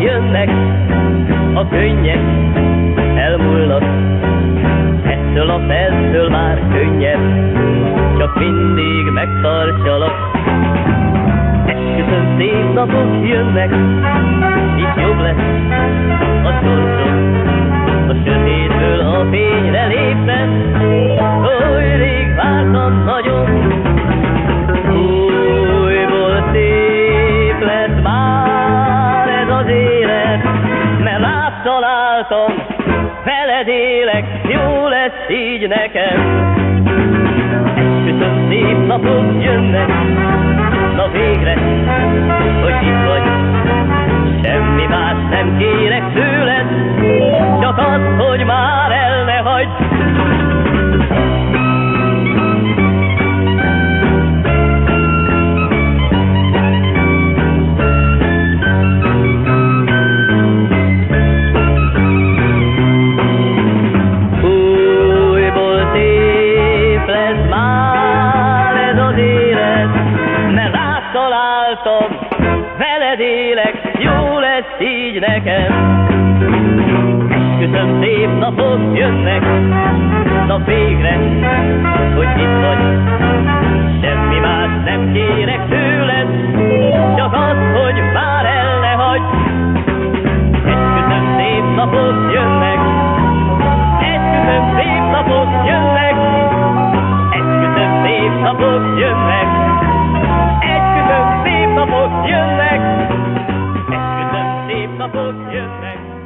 jönnek, a könnyek elmúlnak. Ettől a feltől már könnyebb, csak mindig megtartsalak. Esküszöm szép napok jönnek, itt jobb lesz a sorsom. Találtam, veled élek, jó lesz így nekem. Esküszöm szép napok jönnek, na végre, hogy itt vagy. Semmi más nem kérek tőled, csak az, hogy már el ne hagyd. Az élet, mert rád találtam, veled élek, jó lesz így nekem. Esküszöm szép napok jönnek, na végre, hogy itt vagy. Szép napok jönnek, esküszöm szép napok jönnek, esküszöm szép napok jönnek.